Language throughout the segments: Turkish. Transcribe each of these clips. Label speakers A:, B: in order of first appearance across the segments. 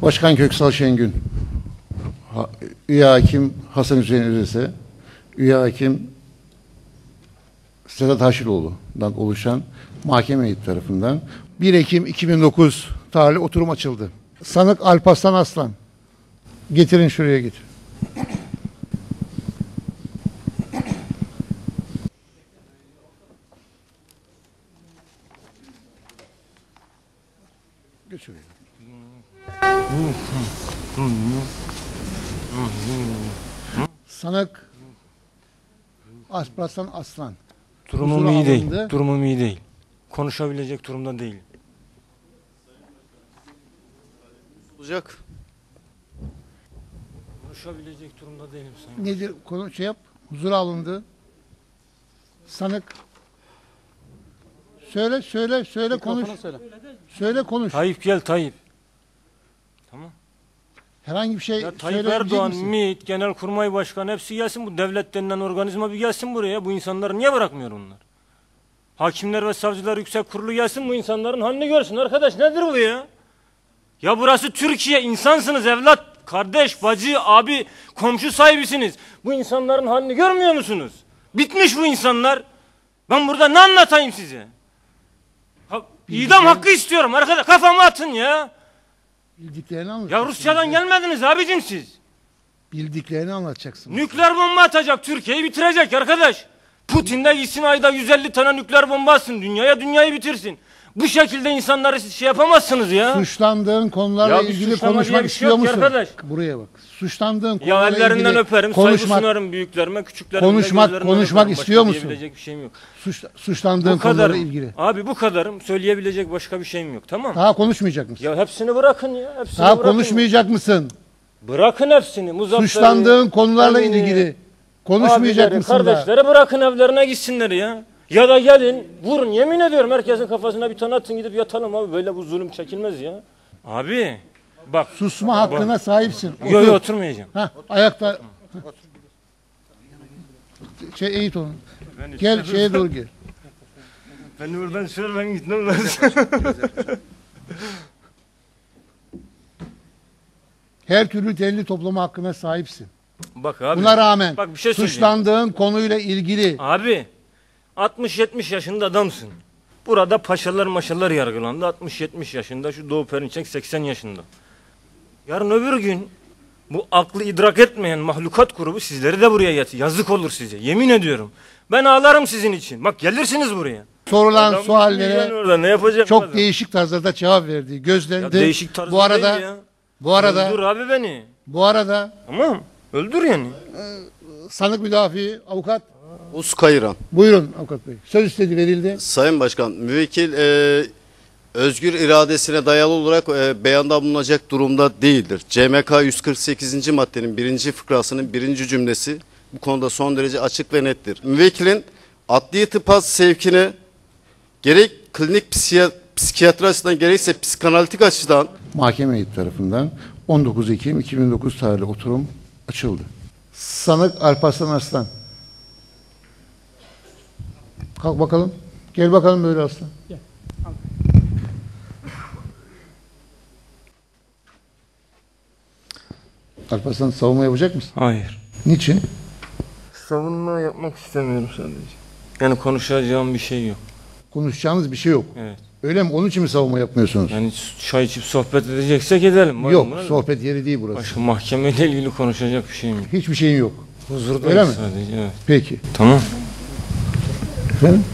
A: Başkan Köksal Şengün, ha- üye hakim Hasan Hüseyin Özese, üye hakim Sedat Haşiroğlu'ndan oluşan mahkeme heyeti tarafından 1 Ekim 2009 tarihli oturum açıldı. Sanık Alparslan Aslan. Getirin şuraya getir. Sanık Alparslan Aslan.
B: Durumum
A: Huzura
B: iyi değil.
A: alındı.
B: Durumum iyi değil. Konuşabilecek durumda değil.
C: olacak.
B: Konuşabilecek durumda değilim sayın.
A: Nedir konu şey yap. Huzura alındı. Sanık Söyle söyle söyle konuş. Söyle. konuş.
B: Tayyip gel Tayyip. Tamam.
A: Herhangi bir şey
B: Ya Tayyip Erdoğan,
A: misin?
B: MİT, Genelkurmay Başkanı hepsi gelsin bu devlet denilen organizma bir gelsin buraya. Bu insanları niye bırakmıyor onlar? Hakimler ve savcılar yüksek kurulu gelsin bu insanların halini görsün. Arkadaş nedir bu ya? Ya burası Türkiye insansınız evlat, kardeş, bacı, abi, komşu sahibisiniz. Bu insanların halini görmüyor musunuz? Bitmiş bu insanlar. Ben burada ne anlatayım size? Ha, idam hakkı istiyorum arkadaş kafamı atın ya.
A: Bildiklerini anlat.
B: Ya Rusya'dan gelmediniz abicim siz.
A: Bildiklerini anlatacaksın.
B: Nükleer bomba atacak Türkiye'yi bitirecek arkadaş. Putin de gitsin ayda 150 tane nükleer bomba atsın dünyaya dünyayı bitirsin. Bu şekilde insanları siz şey yapamazsınız ya.
A: Suçlandığın konularla
B: Ya bir
A: ilgili
B: suçlama
A: konuşmak
B: bir şey
A: istiyor
B: yok ki
A: musun?
B: arkadaş.
A: Buraya bak. Suçlandığın
B: Ya
A: konularla
B: ellerinden
A: ilgili
B: öperim, saygı
A: konuşmak,
B: sunarım büyüklerime, küçüklerime.
A: konuşmak-
B: gözlerinden
A: konuşmak
B: öperim.
A: istiyor
B: Başka
A: musun?
B: Diyebilecek bir şeyim yok.
A: suç, suçlandığın
B: Bu
A: konularla
B: kadarım.
A: ilgili.
B: Abi bu kadarım. Söyleyebilecek başka bir şeyim yok tamam
A: Daha konuşmayacak mısın?
B: Ya hepsini bırakın ya. Hepsini
A: Daha
B: bırakın.
A: konuşmayacak mısın?
B: Bırakın hepsini. Muzaffer'i,
A: Suçlandığın konularla
B: Emin'i,
A: ilgili konuşmayacak
B: abileri,
A: mısın? daha?
B: Kardeşleri bırakın evlerine gitsinler ya. Ya da gelin vurun yemin ediyorum herkesin kafasına bir tane atın gidip yatalım abi böyle bu zulüm çekilmez ya. Abi bak.
A: Susma hakkına sahipsin.
B: Yo
A: Otur.
B: yo oturmayacağım.
A: Hah, ayakta. Şey eğit onu. Gel şeye doğru gel.
B: Ben buradan şöyle ben gitmem lazım.
A: Her türlü delil toplama hakkına sahipsin.
B: Bak abi.
A: Buna rağmen
B: Bak bir şey söyleyeyim.
A: suçlandığın konuyla ilgili
B: Abi 60-70 yaşında adamsın. Burada paşalar maşalar yargılandı. 60-70 yaşında şu Doğu Perinçek 80 yaşında. Yarın öbür gün bu aklı idrak etmeyen mahlukat grubu sizleri de buraya yatır. Yazık olur size. Yemin ediyorum. Ben ağlarım sizin için. Bak gelirsiniz buraya.
A: sorulan
B: Adam
A: suallere
B: orada ne yapacak
A: çok
B: adam?
A: değişik tarzlarda cevap verdi.
B: Ya
A: Gözlendi.
B: değişik tarzı
A: bu arada
B: ya.
A: bu arada
B: Öldür abi beni.
A: bu arada
B: Tamam. Öldür yani.
A: sanık müdafi avukat
C: Us Kayıran.
A: buyurun avukat bey. Söz istedi verildi.
C: Sayın Başkan, müvekkil e, özgür iradesine dayalı olarak e, beyanda bulunacak durumda değildir. CMK 148. maddenin birinci fıkrasının birinci cümlesi bu konuda son derece açık ve nettir. Müvekkilin adli tıpa sevkini gerek klinik psiya- psikiyatri açıdan gerekse psikanalitik açıdan
A: Mahkeme heyeti tarafından 19 Ekim 2009 tarihli oturum açıldı. Sanık Alparslan Arslan. Kalk bakalım. Gel bakalım böyle aslan. Alparslan savunma yapacak mısın?
B: Hayır.
A: Niçin?
B: Savunma yapmak istemiyorum sadece. Yani konuşacağım bir şey yok.
A: Konuşacağınız bir şey yok.
B: Evet.
A: Öyle mi? Onun için mi savunma yapmıyorsunuz?
B: Yani çay içip sohbet edeceksek edelim. Var
A: yok.
B: mı?
A: Sohbet yeri değil burası.
B: Başka mahkemeyle ilgili konuşacak bir şeyim yok.
A: Hiçbir şeyin yok.
B: Huzurdayız
A: Öyle mi?
B: sadece. Evet.
A: Peki.
B: Tamam.
A: Efendim?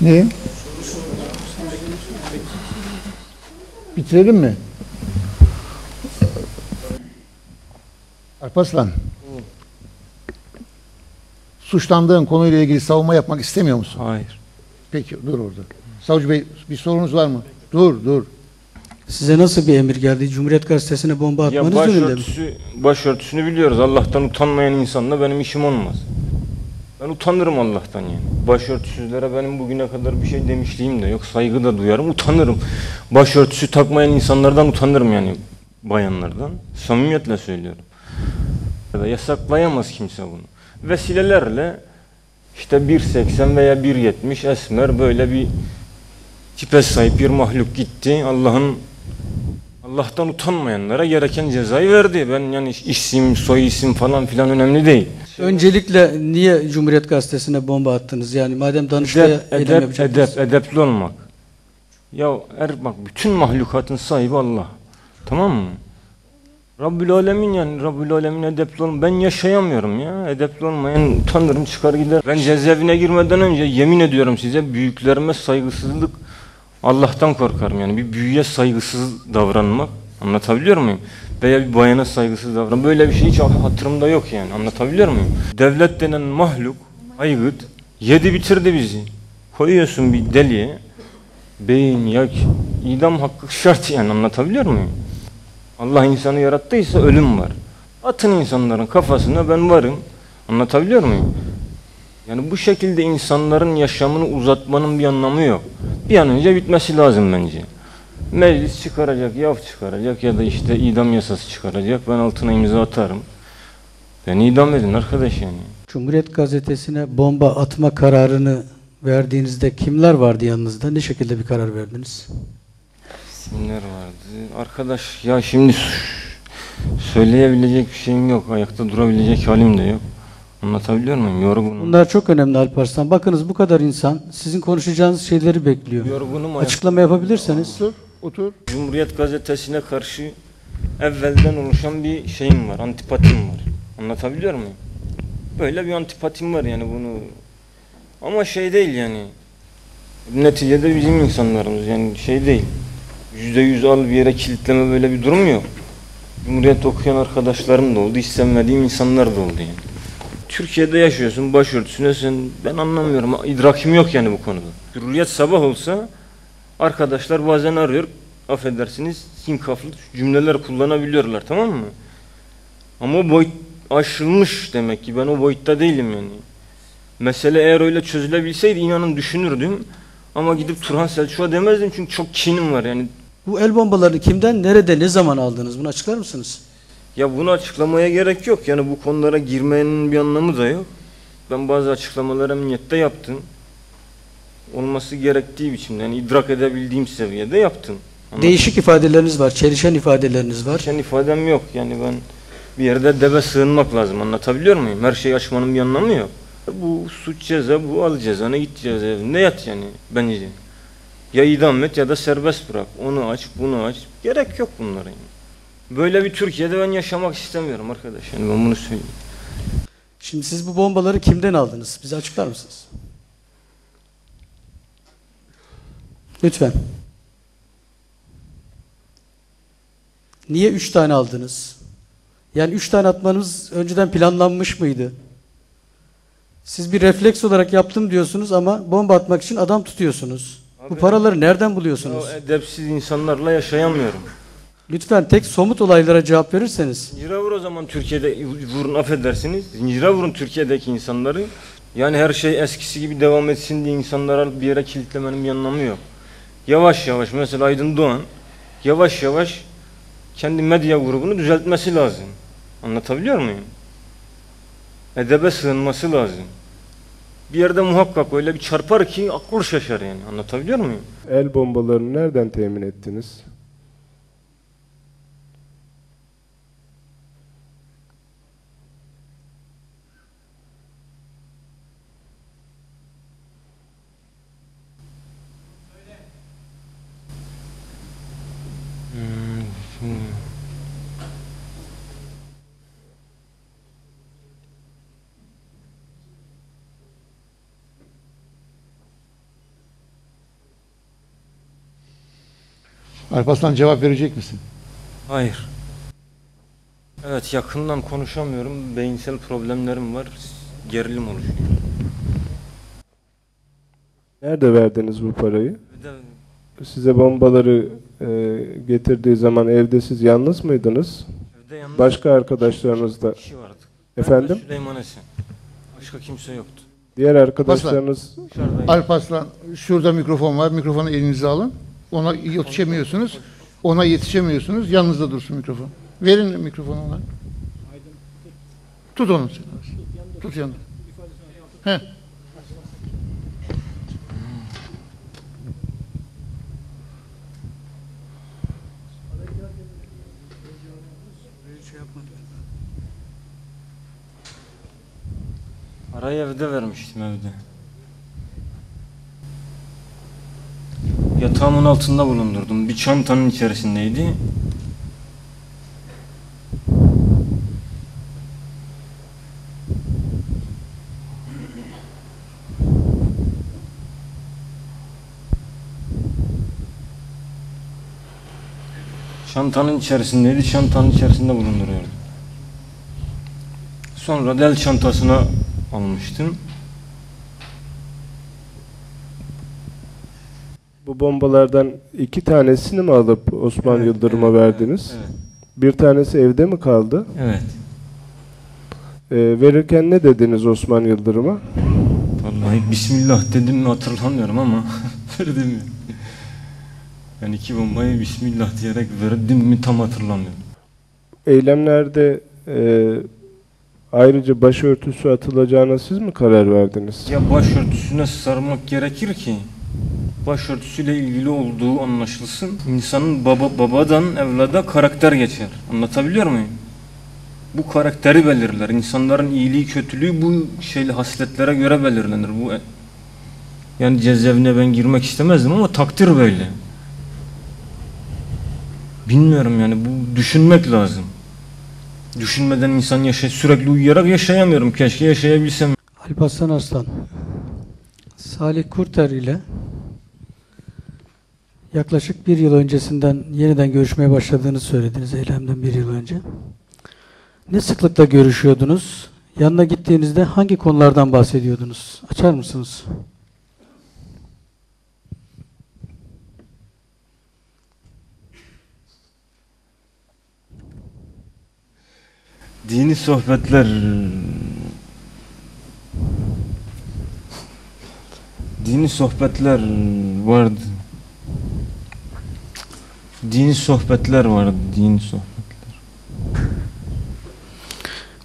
A: Ne? Bitirelim mi? Alparslan. Suçlandığın konuyla ilgili savunma yapmak istemiyor musun?
B: Hayır.
A: Peki dur orada. Savcı Bey bir sorunuz var mı? Dur dur.
D: Size nasıl bir emir geldi? Cumhuriyet Gazetesi'ne bomba
B: Ya
D: atmanız yönünde mi?
B: başörtüsü, başörtüsünü biliyoruz. Allah'tan utanmayan insanla benim işim olmaz. Ben utanırım Allah'tan yani. Başörtüsüzlere benim bugüne kadar bir şey demişliğim de yok. Saygı da duyarım, utanırım. Başörtüsü takmayan insanlardan utanırım yani bayanlardan. Samimiyetle söylüyorum. Ya yasaklayamaz kimse bunu. Vesilelerle işte 1.80 veya 1.70 esmer böyle bir tipe sahip bir mahluk gitti. Allah'ın Allah'tan utanmayanlara gereken cezayı verdi. Ben yani isim, soy isim falan filan önemli değil.
D: Öncelikle niye Cumhuriyet Gazetesi'ne bomba attınız? Yani madem Danıştay'a
B: Edep, edep,
D: yapacaktınız.
B: edep, edepli olmak. Ya er bak bütün mahlukatın sahibi Allah. Tamam mı? Rabbül Alemin yani Rabbül Alemin edepli olma. Ben yaşayamıyorum ya. Edepli olmayan utanırım çıkar gider. Ben cezaevine girmeden önce yemin ediyorum size büyüklerime saygısızlık Allah'tan korkarım yani. Bir büyüye saygısız davranmak. Anlatabiliyor muyum? Veya bir bayana saygısız davran. Böyle bir şey hiç hatırımda yok yani. Anlatabiliyor muyum? Devlet denen mahluk, aygıt, yedi bitirdi bizi. Koyuyorsun bir deliye, beyin, yak, idam hakkı şart yani. Anlatabiliyor muyum? Allah insanı yarattıysa ölüm var. Atın insanların kafasına ben varım. Anlatabiliyor muyum? Yani bu şekilde insanların yaşamını uzatmanın bir anlamı yok. Bir an önce bitmesi lazım bence. Meclis çıkaracak, yav çıkaracak ya da işte idam yasası çıkaracak. Ben altına imza atarım. Beni idam edin arkadaş yani.
D: Cumhuriyet Gazetesi'ne bomba atma kararını verdiğinizde kimler vardı yanınızda? Ne şekilde bir karar verdiniz?
B: Kimler vardı? Arkadaş ya şimdi söyleyebilecek bir şeyim yok. Ayakta durabilecek halim de yok. Anlatabiliyor muyum? Yorgunum.
D: Bunlar çok önemli Alparslan. Bakınız bu kadar insan sizin konuşacağınız şeyleri bekliyor.
B: Yorgunum.
D: Açıklama yapabilirseniz.
A: Otur, otur.
B: Cumhuriyet gazetesine karşı evvelden oluşan bir şeyim var, antipatim var. Anlatabiliyor muyum? Böyle bir antipatim var yani bunu. Ama şey değil yani. Neticede bizim insanlarımız yani şey değil. Yüzde yüz al bir yere kilitleme böyle bir durum yok. Cumhuriyet okuyan arkadaşlarım da oldu, istemediğim insanlar da oldu yani. Türkiye'de yaşıyorsun başörtüsüne sen ben anlamıyorum idrakim yok yani bu konuda. Hürriyet sabah olsa arkadaşlar bazen arıyor affedersiniz sinkaflı cümleler kullanabiliyorlar tamam mı? Ama o boyut aşılmış demek ki ben o boyutta değilim yani. Mesele eğer öyle çözülebilseydi inanın düşünürdüm. Ama gidip Turhan Selçuk'a demezdim çünkü çok kinim var yani.
D: Bu el bombalarını kimden, nerede, ne zaman aldınız? Bunu açıklar mısınız?
B: Ya bunu açıklamaya gerek yok. Yani bu konulara girmenin bir anlamı da yok. Ben bazı açıklamaları emniyette yaptım. Olması gerektiği biçimde yani idrak edebildiğim seviyede yaptım. Ama
D: Değişik ifadeleriniz var, çelişen ifadeleriniz var.
B: Geçen ifadem yok. Yani ben bir yerde deve sığınmak lazım. Anlatabiliyor muyum? Her şeyi açmanın bir anlamı yok. Bu suç ceza, bu al cezana git cezaevinde yat yani bence. Ya idam et ya da serbest bırak. Onu aç, bunu aç. Gerek yok bunlara yani. Böyle bir Türkiye'de ben yaşamak istemiyorum arkadaş. Yani ben bunu söyleyeyim.
D: Şimdi siz bu bombaları kimden aldınız? Bize açıklar mısınız? Lütfen. Niye üç tane aldınız? Yani üç tane atmanız önceden planlanmış mıydı? Siz bir refleks olarak yaptım diyorsunuz ama bomba atmak için adam tutuyorsunuz. Bu
B: Abi-
D: paraları nereden buluyorsunuz?
B: O edepsiz insanlarla yaşayamıyorum.
D: Lütfen tek somut olaylara cevap verirseniz.
B: Zincire vur o zaman Türkiye'de vurun affedersiniz. Zincire vurun Türkiye'deki insanları. Yani her şey eskisi gibi devam etsin diye insanlara bir yere kilitlemenin bir anlamı yok. Yavaş yavaş mesela Aydın Doğan yavaş yavaş kendi medya grubunu düzeltmesi lazım. Anlatabiliyor muyum? Edebe sığınması lazım. Bir yerde muhakkak öyle bir çarpar ki akıl şaşar yani. Anlatabiliyor muyum?
E: El bombalarını nereden temin ettiniz?
A: Alparslan cevap verecek misin?
B: Hayır. Evet yakından konuşamıyorum. Beyinsel problemlerim var. Gerilim oluşuyor.
E: Nerede verdiniz bu parayı?
B: De
E: Size bombaları e, getirdiği zaman evde siz yalnız mıydınız?
B: evde yalnız
E: Başka arkadaşlarınız da.
B: kişi vardı.
E: Efendim?
B: Ben Süleyman Esen. Başka kimse yoktu.
E: Diğer arkadaşlarınız
B: Dışarıdaydı.
A: Alparslan şurada mikrofon var. Mikrofonu elinize alın. Ona yetişemiyorsunuz. Ona yetişemiyorsunuz. Yanınızda dursun mikrofon. Verin mikrofonu ona. Tut onu sen. Tut yanında. He.
B: Araya evde vermiştim evde. Yatağımın altında bulundurdum. Bir çantanın içerisindeydi. Çantanın içerisindeydi. Çantanın içerisinde bulunduruyordum. Sonra del çantasına almıştım.
E: Bu bombalardan iki tanesini mi alıp Osman
B: Evet,
E: Yıldırım'a
B: evet,
E: verdiniz?
B: Evet.
E: Bir tanesi evde mi kaldı?
B: Evet.
E: Ee, verirken ne dediniz Osman Yıldırım'a?
B: Vallahi Bismillah dedim mi hatırlamıyorum ama verdim mi? Yani iki bombayı Bismillah diyerek verdim mi tam hatırlamıyorum.
E: Eylemlerde e, ayrıca başörtüsü atılacağına siz mi karar verdiniz?
B: Ya başörtüsüne sarmak gerekir ki başörtüsüyle ilgili olduğu anlaşılsın. İnsanın baba babadan evlada karakter geçer. Anlatabiliyor muyum? Bu karakteri belirler. İnsanların iyiliği kötülüğü bu şeyle hasletlere göre belirlenir. Bu yani cezaevine ben girmek istemezdim ama takdir böyle. Bilmiyorum yani bu düşünmek lazım. Düşünmeden insan yaşay sürekli uyuyarak yaşayamıyorum. Keşke yaşayabilsem.
D: Alparslan Arslan, Salih Kurter ile yaklaşık bir yıl öncesinden yeniden görüşmeye başladığını söylediniz eylemden bir yıl önce. Ne sıklıkla görüşüyordunuz? Yanına gittiğinizde hangi konulardan bahsediyordunuz? Açar mısınız?
B: Dini sohbetler Dini sohbetler vardı. Dini sohbetler vardı. Dini sohbetler.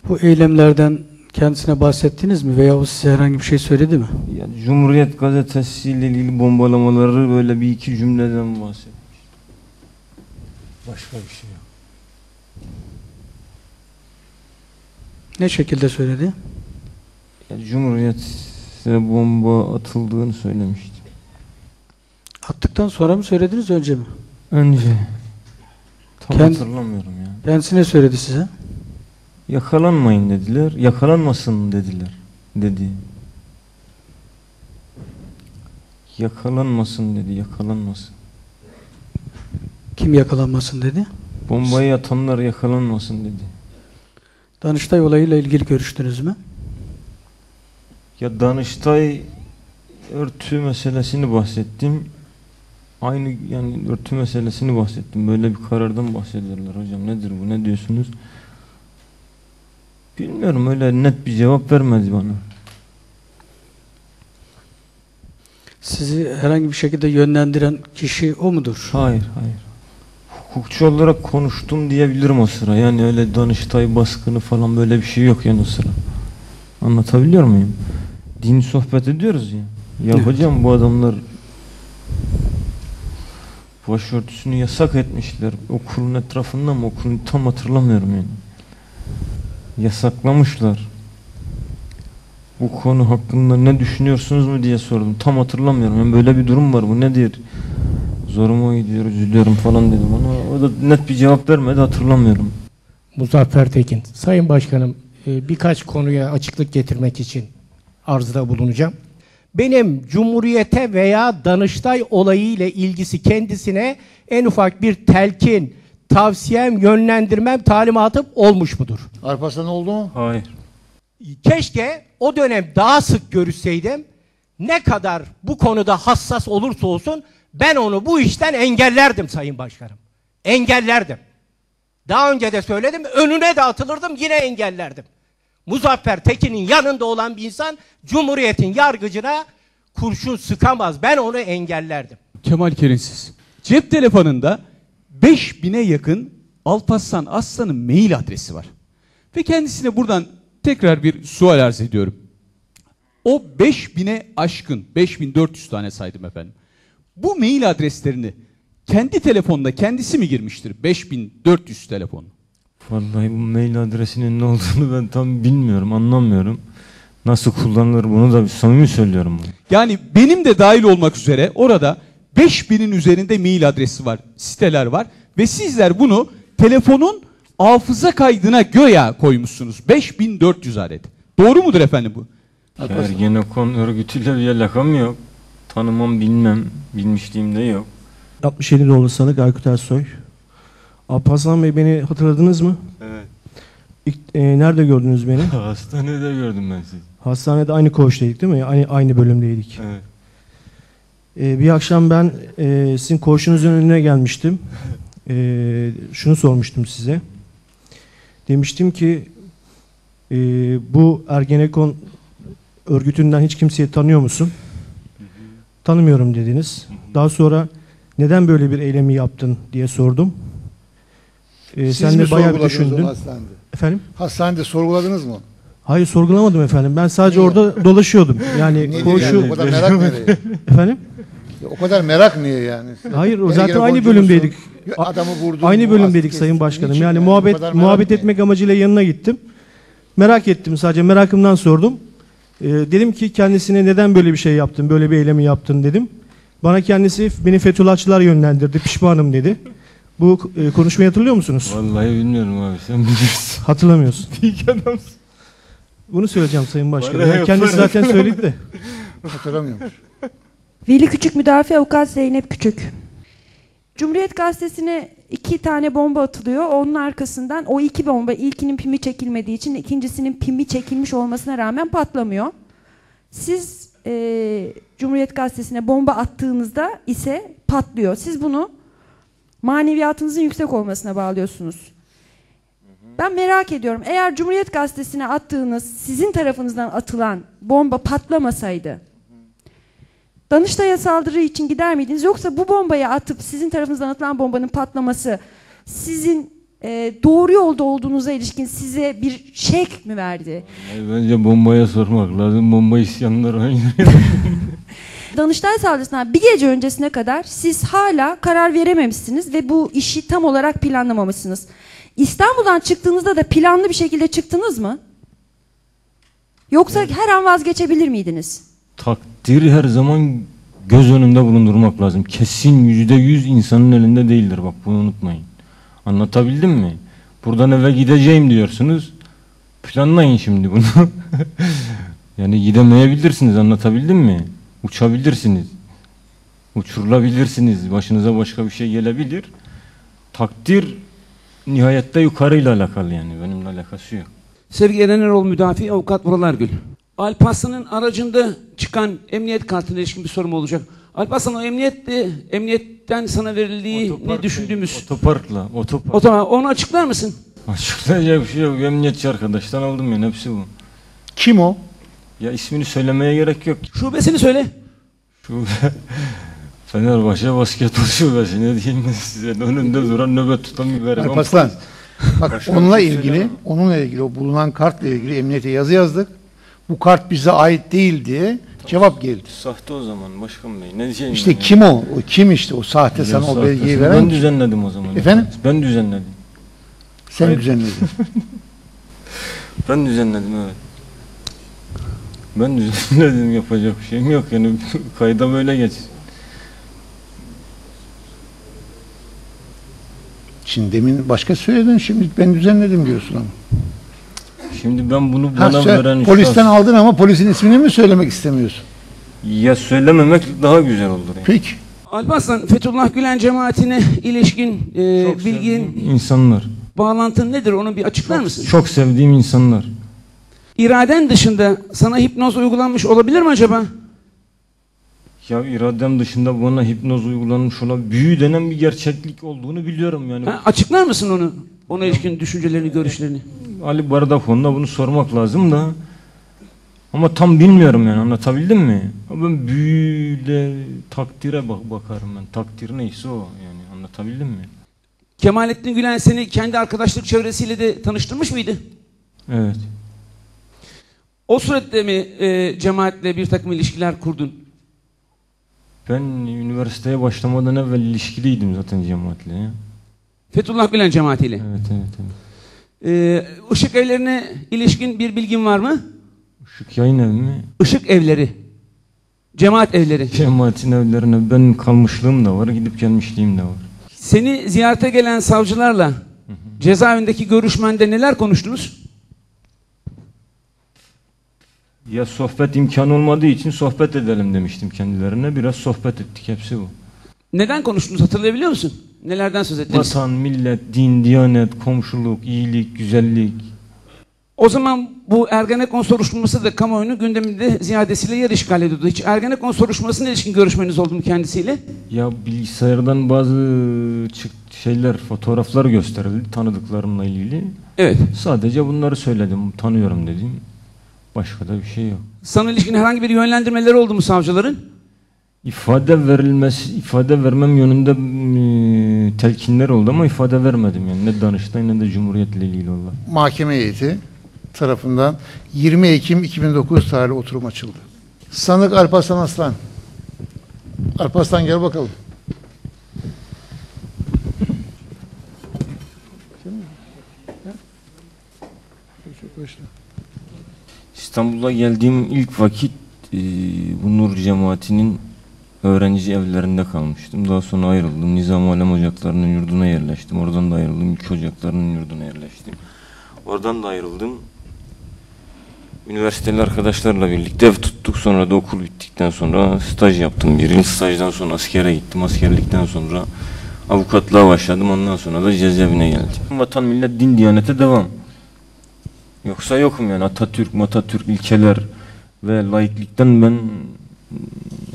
D: Bu eylemlerden kendisine bahsettiniz mi veya o size herhangi bir şey söyledi mi?
B: Yani Cumhuriyet Gazetesi ile ilgili bombalamaları böyle bir iki cümleden bahsetmiş. Başka bir şey yok.
D: Ne şekilde söyledi?
B: Yani Cumhuriyet'e bomba atıldığını söylemişti.
D: Attıktan sonra mı söylediniz önce mi?
B: Önce. Tam
D: Kend-
B: hatırlamıyorum ya.
D: Kendisi ne söyledi size?
B: Yakalanmayın dediler. Yakalanmasın dediler. Dedi. Yakalanmasın dedi. Yakalanmasın.
D: Kim yakalanmasın dedi?
B: Bombayı atanlar yakalanmasın dedi.
D: Danıştay olayıyla ilgili görüştünüz mü?
B: Ya Danıştay örtü meselesini bahsettim. Aynı yani örtü meselesini bahsettim. Böyle bir karardan bahsediyorlar hocam. Nedir bu? Ne diyorsunuz? Bilmiyorum öyle net bir cevap vermedi bana.
D: Sizi herhangi bir şekilde yönlendiren kişi o mudur?
B: Hayır, hayır. Hukukçu olarak konuştum diyebilirim o sıra. Yani öyle Danıştay baskını falan böyle bir şey yok yani o sıra. Anlatabiliyor muyum? Din sohbet ediyoruz ya. Ya
D: Evet.
B: hocam bu adamlar başörtüsünü yasak etmişler. Okulun etrafında mı? Okulun tam hatırlamıyorum yani. Yasaklamışlar. Bu konu hakkında ne düşünüyorsunuz mu diye sordum. Tam hatırlamıyorum. Yani böyle bir durum var. Bu nedir? Zoruma gidiyor, üzülüyorum falan dedim ona. O da net bir cevap vermedi hatırlamıyorum.
F: Muzaffer Tekin. Sayın Başkanım e, birkaç konuya açıklık getirmek için arzda bulunacağım. Benim Cumhuriyete veya Danıştay olayı ile ilgisi kendisine en ufak bir telkin, tavsiyem, yönlendirmem, talimatım olmuş mudur?
A: Alparslan oldu mu?
B: Hayır.
F: Keşke o dönem daha sık görüşseydim. Ne kadar bu konuda hassas olursa olsun ben onu bu işten engellerdim Sayın Başkanım. Engellerdim. Daha önce de söyledim önüne de atılırdım yine engellerdim. Muzaffer Tekin'in yanında olan bir insan Cumhuriyet'in yargıcına kurşun sıkamaz. Ben onu engellerdim.
G: Kemal Kerensiz. Cep telefonunda 5000'e yakın Alparslan Aslan'ın mail adresi var. Ve kendisine buradan tekrar bir sual arz ediyorum. O 5000'e aşkın, 5400 tane saydım efendim. Bu mail adreslerini kendi telefonda kendisi mi girmiştir? 5400 telefon.
B: Vallahi bu mail adresinin ne olduğunu ben tam bilmiyorum, anlamıyorum. Nasıl kullanılır bunu da samimi söylüyorum bunu.
G: Yani benim de dahil olmak üzere orada 5000'in üzerinde mail adresi var, siteler var ve sizler bunu telefonun hafıza kaydına göya koymuşsunuz. 5400 adet. Doğru mudur efendim bu?
B: Ergenekon örgütüyle bir alakam yok. Tanımam bilmem, bilmişliğim de yok.
H: 67 doğumlu sanık Aykut Ersoy. Alparslan Bey beni hatırladınız mı?
B: Evet.
H: İlk, e, nerede gördünüz beni?
B: Hastanede gördüm ben sizi.
H: Hastanede aynı koğuştaydık değil mi? Aynı, aynı bölümdeydik.
B: Evet.
H: E, bir akşam ben e, sizin koğuşunuzun önüne gelmiştim. E, şunu sormuştum size. Demiştim ki e, bu Ergenekon örgütünden hiç kimseyi tanıyor musun? Tanımıyorum dediniz. Daha sonra neden böyle bir eylemi yaptın diye sordum. E,
A: Siz
H: sen
A: mi
H: de bayağı bir
A: sorguladınız onu hastanede?
H: Efendim?
A: Hastanede sorguladınız mı?
H: Hayır sorgulamadım efendim. Ben sadece orada dolaşıyordum. Yani koğuşu
A: yani? O kadar merak nereye?
H: efendim?
A: Ya O kadar merak niye yani?
H: Hayır o zaten aynı
A: musun?
H: bölümdeydik.
A: Ya Adamı vurdun.
H: Aynı bölümdeydik sayın başkanım. Yani muhabbet muhabbet etmek amacıyla yanına gittim. Merak ettim sadece merakımdan sordum. Ee, dedim ki kendisine neden böyle bir şey yaptın, böyle bir eylemi yaptın dedim. Bana kendisi beni Fethullahçılar yönlendirdi, pişmanım dedi. Bu e, konuşmayı hatırlıyor musunuz?
B: Vallahi bilmiyorum abi sen bilirsin.
H: Hatırlamıyorsun.
B: İyi adamsın.
H: Bunu söyleyeceğim sayın başkanım.
B: Bana
H: Yani kendisi
B: yaparım.
H: zaten söyledi de.
A: Hatırlamıyorum.
I: Veli Küçük Müdafi Avukat Zeynep Küçük. Cumhuriyet Gazetesi'ne iki tane bomba atılıyor. Onun arkasından o iki bomba ilkinin pimi çekilmediği için ikincisinin pimi çekilmiş olmasına rağmen patlamıyor. Siz eee, Cumhuriyet Gazetesi'ne bomba attığınızda ise patlıyor. Siz bunu maneviyatınızın yüksek olmasına bağlıyorsunuz. Ben merak ediyorum. Eğer Cumhuriyet Gazetesi'ne attığınız sizin tarafınızdan atılan bomba patlamasaydı Danıştay'a saldırı için gider miydiniz? Yoksa bu bombayı atıp sizin tarafınızdan atılan bombanın patlaması sizin e, doğru yolda olduğunuza ilişkin size bir şek mi verdi?
B: Bence bombaya sormak lazım. Bomba isyanları oynuyor.
I: Danıştay saldırısından bir gece öncesine kadar siz hala karar verememişsiniz ve bu işi tam olarak planlamamışsınız. İstanbul'dan çıktığınızda da planlı bir şekilde çıktınız mı? Yoksa her an vazgeçebilir miydiniz?
B: Takdiri her zaman göz önünde bulundurmak lazım. Kesin yüzde yüz insanın elinde değildir. Bak bunu unutmayın. Anlatabildim mi? Buradan eve gideceğim diyorsunuz. Planlayın şimdi bunu. yani gidemeyebilirsiniz. Anlatabildim mi? Uçabilirsiniz. Uçurulabilirsiniz. Başınıza başka bir şey gelebilir. Takdir nihayette yukarıyla alakalı yani. Benimle alakası yok.
J: Sevgili Eren Erol Müdafi Avukat Vural Gül. Alparslan'ın aracında çıkan emniyet kartına ilişkin bir sorum olacak. Alparslan o emniyette, emniyetten sana verildiği ne düşündüğümüz.
B: Otoparkla. Otopark.
J: O zaman onu açıklar mısın?
B: Açıklayacak bir şey yok. Emniyetçi arkadaştan aldım yani hepsi bu.
A: Kim o?
B: Ya ismini söylemeye gerek yok.
J: Şubesini söyle.
B: Şu Fenerbahçe basketbol şubesi ne diyeyim ben size önünde duran nöbet tutan bir gariban.
A: Alparslan. Bak onunla ilgili, onunla ilgili o bulunan kartla ilgili emniyete yazı yazdık. Bu kart bize ait değil diye cevap geldi.
B: Sahte o zaman başkan bey ne diyeceğim
A: İşte
B: yani?
A: kim o? O kim işte o sahte
B: Ya
A: sana o belgeyi
B: Ben
A: veren?
B: düzenledim o zaman.
A: Efendim?
B: Ben düzenledim.
A: Sen
B: Hayır.
A: düzenledin.
B: Ben düzenledim evet. Ben düzenledim yapacak bir şeyim yok yani kayda böyle geç.
A: Şimdi demin başka söyledin şimdi ben düzenledim diyorsun ama.
B: Şimdi ben bunu
A: Ha,
B: bana
A: sö-
B: veren
A: polisten
B: şahs-
A: aldın ama polisin ismini mi söylemek istemiyorsun?
B: ya söylememek daha güzel olur. Yani.
A: Peki.
J: Alparslan Fethullah Gülen cemaatine ilişkin e,
B: Çok
J: bilgin,
B: insanlar.
J: bağlantın nedir onu bir açıklar mısın?
B: Çok sevdiğim insanlar.
J: İraden dışında sana hipnoz uygulanmış olabilir mi acaba?
B: Ya iradem dışında bana hipnoz uygulanmış olan büyü denen bir gerçeklik olduğunu biliyorum yani.
J: Ha, açıklar mısın onu? Ona ilişkin düşüncelerini, görüşlerini.
B: Ali Bardafon'da bunu sormak lazım da. Ama tam bilmiyorum yani anlatabildim mi? Ama Ben büyüyle takdire bak bakarım ben. Takdir neyse o yani anlatabildim mi?
J: Kemalettin Gülen seni kendi arkadaşlık çevresiyle de tanıştırmış mıydı?
B: Evet.
J: O surette mi e, cemaatle bir takım ilişkiler kurdun?
B: Ben üniversiteye başlamadan evvel ilişkiliydim zaten cemaatle ya.
J: Fethullah Gülen cemaatiyle.
B: Evet evet evet.
J: E, ışık evlerine ilişkin bir bilgin var mı?
B: Işık yayın evi mi?
J: Işık evleri. Cemaat evleri.
B: Cemaatin evlerine benim kalmışlığım da var, gidip gelmişliğim de var.
J: Seni ziyarete gelen savcılarla cezaevindeki görüşmende neler konuştunuz?
B: Ya sohbet imkanı olmadığı için sohbet edelim demiştim kendilerine. Biraz sohbet ettik, hepsi bu.
J: Neden konuştunuz hatırlayabiliyor musun? Nelerden söz ettiniz?
B: Vatan, millet, din, diyanet, komşuluk, iyilik, güzellik.
J: O zaman bu Ergenekon soruşturması da kamuoyunun gündeminde ziyadesiyle yer işgal ediyordu. Hiç Ergenekon soruşturmasına ilişkin görüşmeniz oldu mu kendisiyle?
B: Ya bilgisayardan bazı şeyler, fotoğraflar gösterildi tanıdıklarımla ilgili.
J: Evet.
B: Sadece bunları söyledim, tanıyorum dedim. Başka da bir şey yok.
J: Sana ilişkin herhangi bir yönlendirmeleri oldu mu savcıların?
B: İfade verilmesi, ifade vermem yönünde mm, telkinler oldu ama ifade vermedim yani. Ne Danıştay ne de Cumhuriyet'le ilgili olarak.
A: Mahkeme heyeti tarafından 20 Ekim 2009 tarihli oturum açıldı. Sanık Alparslan Aslan. Alparslan gel bakalım.
B: İstanbul'a geldiğim ilk vakit e, bu Nur cemaatinin öğrenci evlerinde kalmıştım. Daha sonra ayrıldım. Nizam Alem Ocakları'nın yurduna yerleştim. Oradan da ayrıldım. İlk Ocakları'nın yurduna yerleştim. Oradan da ayrıldım. Üniversiteli arkadaşlarla birlikte ev tuttuk. Sonra da okul bittikten sonra staj yaptım. Bir yıl stajdan sonra askere gittim. Askerlikten sonra avukatlığa başladım. Ondan sonra da cezaevine geldim. Vatan, millet, din, diyanete devam. Yoksa yokum yani Atatürk, Matatürk ilkeler ve laiklikten ben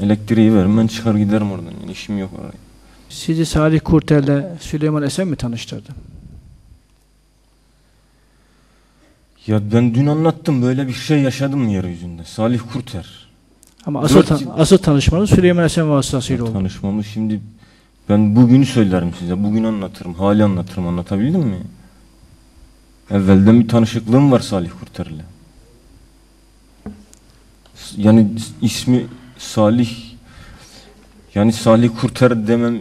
B: elektriği verim ben çıkar giderim oradan yani işim yok oraya.
K: Sizi Salih Kurtel'le Süleyman Esen mi tanıştırdı?
B: Ya ben dün anlattım böyle bir şey yaşadım yeryüzünde. Salih Kurter.
K: Ama asıl,
B: Dört
K: tan- asıl tanışmanız Süleyman Esen vasıtasıyla oldu.
B: Tanışmamız şimdi ben bugünü söylerim size. Bugün anlatırım. Hali anlatırım. Anlatabildim mi? Evvelden bir tanışıklığım var Salih Kurter'le. S- Yani ismi Salih yani Salih Kurter demem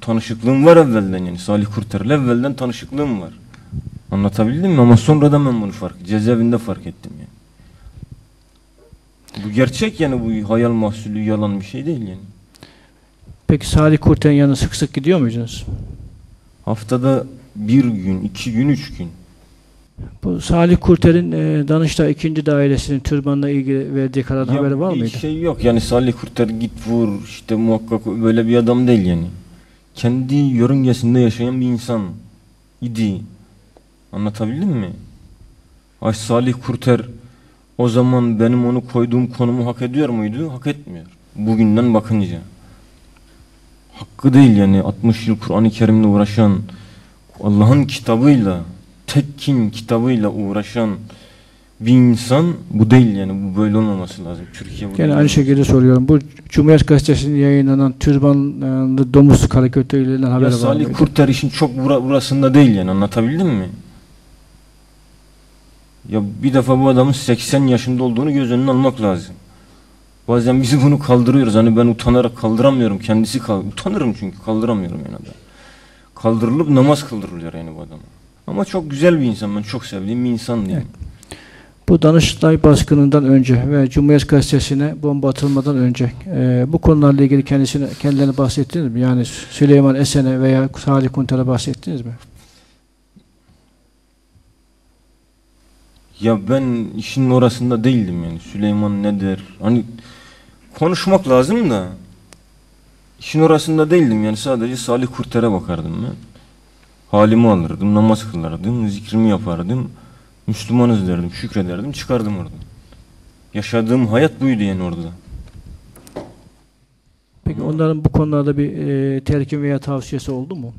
B: tanışıklığım var evvelden yani Salih Kurter'le evvelden tanışıklığım var. Anlatabildim mi? Ama sonradan ben bunu fark cezaevinde fark ettim yani. Bu gerçek yani bu hayal mahsulü yalan bir şey değil yani.
K: Peki Salih Kurtel'in yanına sık sık gidiyor muydunuz?
B: Haftada bir gün, iki gün, üç gün.
K: Bu Salih Kurtel'in e, Danıştay 2. Dairesi'nin türbanla ilgili verdiği karardan
B: Ya
K: haberi var
B: bir
K: mıydı?
B: şey yok yani Salih Kurter git vur işte muhakkak böyle bir adam değil yani. Kendi yörüngesinde yaşayan bir insan idi. Anlatabildim mi? Ay Salih Kurter o zaman benim onu koyduğum konumu hak ediyor muydu? Hak etmiyor. Bugünden bakınca. Hakkı değil yani 60 yıl Kur'an-ı Kerim'le uğraşan Allah'ın kitabıyla tekkin kitabıyla uğraşan bir insan bu değil yani bu böyle olmaması lazım. Türkiye bu değil.
K: aynı şekilde soruyorum. Bu Cumhuriyet Gazetesi'nin yayınlanan türbanlı domuz karikatürlerinden
B: Ya
K: haberi var
B: Salih? Kurter işin çok bura, burasında değil yani anlatabildim mi? Ya bir defa bu adamın 80 yaşında olduğunu göz önüne almak lazım. Bazen biz bunu kaldırıyoruz. Hani ben utanarak kaldıramıyorum. Kendisi kal utanırım çünkü kaldıramıyorum yani adam. Kaldırılıp namaz kıldırılıyor yani bu adama. Ama çok güzel bir insan. Ben çok sevdiğim bir insan yani.
K: Bu Danıştay baskınından önce ve Cumhuriyet Gazetesi'ne bomba atılmadan önce e, bu konularla ilgili kendisine kendilerine bahsettiniz mi? Yani Süleyman Esen'e veya Salih Kurtel'e bahsettiniz mi?
B: Ya ben işin orasında değildim yani. Süleyman nedir? Hani konuşmak lazım da işin orasında değildim yani. Sadece Salih Kurter'e bakardım ben. Halimi alırdım, namaz kılardım, zikrimi yapardım. Müslümanız derdim, şükrederdim, çıkardım oradan. Yaşadığım hayat buydu yani orada.
K: Peki onların bu konularda bir e, telkin veya tavsiyesi oldu mu?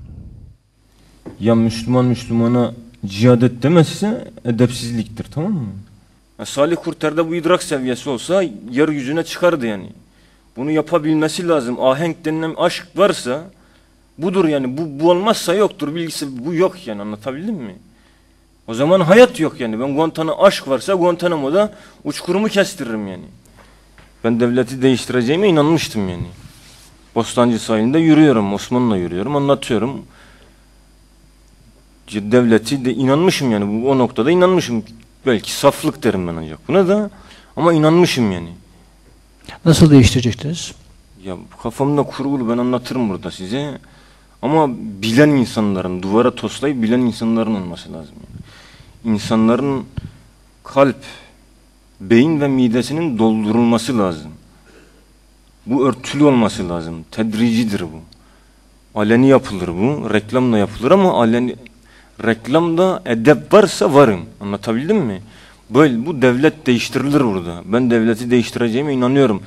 B: Ya Müslüman Müslümana cihad et demezse edepsizliktir tamam mı? Ya Salih Kurter'de bu idrak seviyesi olsa yeryüzüne çıkardı yani. Bunu yapabilmesi lazım. Ahenk denilen aşk varsa budur yani. Bu, bu olmazsa yoktur bilgisi. Bu yok yani anlatabildim mi? O zaman hayat yok yani. Ben Guantanamo aşk varsa Guantanamo'da uçkurumu kestiririm yani. Ben devleti değiştireceğime inanmıştım yani. Bostancı sahilinde yürüyorum. Osman'la yürüyorum. Anlatıyorum devleti de inanmışım yani bu o noktada inanmışım. Belki saflık derim ben ancak buna da Ama inanmışım yani.
K: Nasıl değiştirecektiniz?
B: Ya kafamda kurgulu ben anlatırım burada size. Ama bilen insanların, duvara toslayıp bilen insanların olması lazım. Yani. İnsanların kalp, beyin ve midesinin doldurulması lazım. Bu örtülü olması lazım. Tedricidir bu. Aleni yapılır bu. Reklamla yapılır ama aleni reklamda edep varsa varım. Anlatabildim mi? Böyle bu devlet değiştirilir burada. Ben devleti değiştireceğime inanıyorum.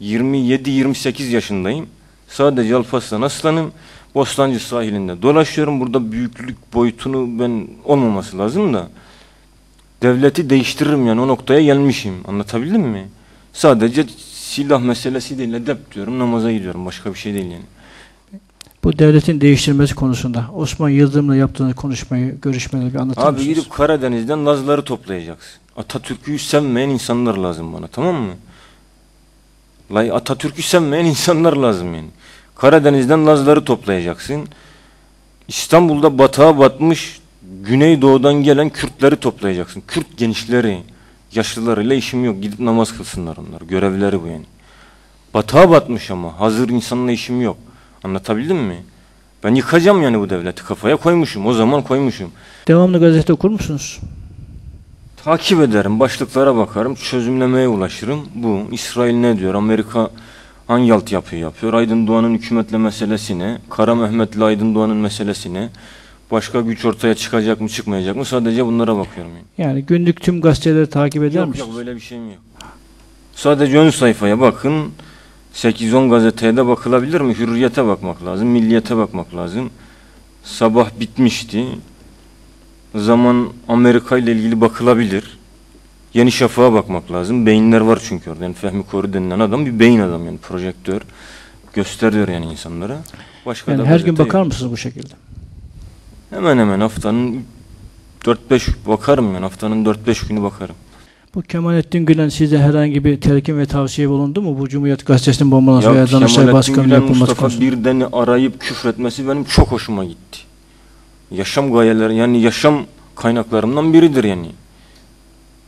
B: 27-28 yaşındayım. Sadece Alparslan Aslanım. Bostancı sahilinde dolaşıyorum. Burada büyüklük boyutunu ben olmaması lazım da. Devleti değiştiririm yani o noktaya gelmişim. Anlatabildim mi? Sadece silah meselesi değil edep diyorum namaza gidiyorum. Başka bir şey değil yani.
K: Bu devletin değiştirmesi konusunda Osman Yıldırım'la yaptığınız konuşmayı, görüşmeleri bir anlatır
B: Abi
K: mısınız?
B: gidip Karadeniz'den Lazları toplayacaksın. Atatürk'ü sevmeyen insanlar lazım bana tamam mı? Atatürk'ü sevmeyen insanlar lazım yani. Karadeniz'den Lazları toplayacaksın. İstanbul'da batağa batmış Güneydoğu'dan gelen Kürtleri toplayacaksın. Kürt gençleri, yaşlılarıyla işim yok. Gidip namaz kılsınlar onlar. Görevleri bu yani. Batağa batmış ama. Hazır insanla işim yok. Anlatabildim mi? Ben yıkacağım yani bu devleti. Kafaya koymuşum. O zaman koymuşum.
K: Devamlı gazete okur musunuz?
B: Takip ederim, başlıklara bakarım, çözümlemeye ulaşırım. Bu, İsrail ne diyor, Amerika hangi altyapıyı yapıyor, Aydın Doğan'ın hükümetle meselesine, Kara Mehmet'le Aydın Doğan'ın meselesine, başka güç ortaya çıkacak mı çıkmayacak mı sadece bunlara bakıyorum. Yani.
K: Yani günlük tüm gazeteleri takip eder
B: Yok
K: misiniz?
B: yok böyle bir şeyim yok. Sadece ön sayfaya bakın, 8-10 gazeteye de bakılabilir mi? Hürriyete bakmak lazım, Milliyete bakmak lazım. Sabah bitmişti. Zaman Amerika ile ilgili bakılabilir. Yeni Şafak'a bakmak lazım. Beyinler var çünkü orada. Yani Fehmi Koru denilen adam bir beyin adam yani projektör. Gösteriyor yani insanlara. Başka
K: Yani
B: da
K: her gün bakar
B: yok.
K: mısınız bu şekilde?
B: Hemen hemen haftanın 4-5 bakarım yani haftanın 4-5 günü bakarım.
K: Bu Kemalettin Gülen size herhangi bir telkin ve tavsiye bulundu mu? Bu Cumhuriyet Gazetesi'nin bombalaması
B: Ya
K: veya Danıştay
B: Gülen
K: yapılması
B: Mustafa
K: konusunda.
B: Birden'i arayıp küfretmesi benim çok hoşuma gitti. Yaşam gayeleri yani yaşam kaynaklarımdan biridir yani.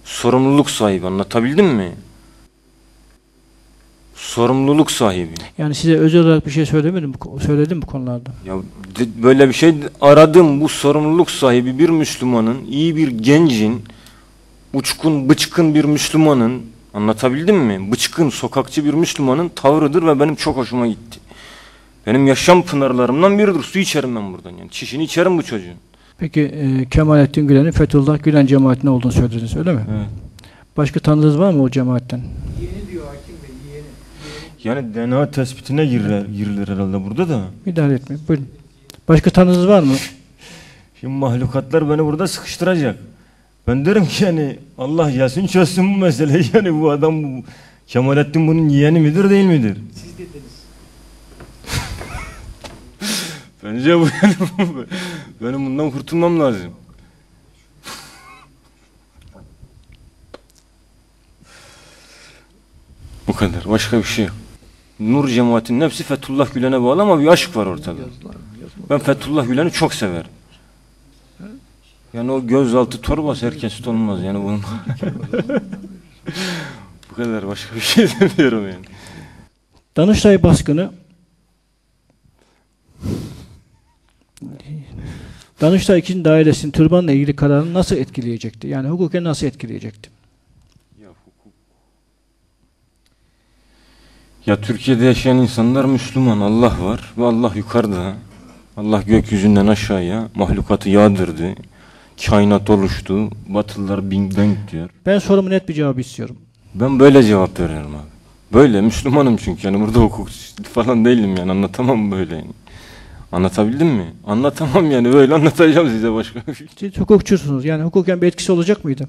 B: Sorumluluk sahibi anlatabildim mi? Sorumluluk sahibi.
K: Yani size özel olarak bir şey söylemedim mi? Söyledim bu konularda.
B: Ya böyle bir şey aradım bu sorumluluk sahibi bir Müslümanın, iyi bir gencin, uçkun, bıçkın bir Müslümanın anlatabildim mi? Bıçkın, sokakçı bir Müslümanın tavrıdır ve benim çok hoşuma gitti. Benim yaşam pınarlarımdan biridir. Su içerim ben buradan yani. Çişini içerim bu çocuğun.
K: Peki e, Kemalettin Gülen'in Fethullah Gülen cemaatine olduğunu söylediniz öyle mi?
B: Evet.
K: Başka tanıdığınız var mı o cemaatten?
B: Yani DNA tespitine girilir, girilir herhalde burada da.
K: Müdahale etmeyin. Buyurun. Başka tanıdığınız var mı?
B: Şimdi mahlukatlar beni burada sıkıştıracak. Ben derim ki yani Allah Yasin çözsün bu meseleyi. Yani bu adam bu Kemalettin bunun yeğeni midir değil midir? Siz dediniz. Bence bu yani benim bundan kurtulmam lazım. Bu kadar. Başka bir şey yok. Nur cemaatinin hepsi Fethullah Gülen'e bağlı ama bir aşk var ortada. Ben Fethullah Gülen'i çok severim. Yani o gözaltı torbası herkes olmaz yani bunun. Bu kadar başka bir şey demiyorum yani.
K: Danıştay baskını Danıştay 2. Dairesi'nin türbanla ilgili kararını nasıl etkileyecekti? Yani hukuken nasıl etkileyecekti?
B: Ya Türkiye'de yaşayan insanlar Müslüman. Allah var ve Allah yukarıda. Allah gökyüzünden aşağıya mahlukatı yağdırdı. Kainat oluştu. Batılılar Bang diyor.
K: Ben sorumu net bir cevap istiyorum.
B: Ben böyle cevap veriyorum abi. Böyle Müslümanım çünkü yani burada hukuk falan değilim yani anlatamam böyle yani. Anlatabildim mi? Anlatamam yani böyle anlatacağım size başka bir şey.
K: Siz hukukçusunuz. Yani hukuken bir etkisi olacak mıydı?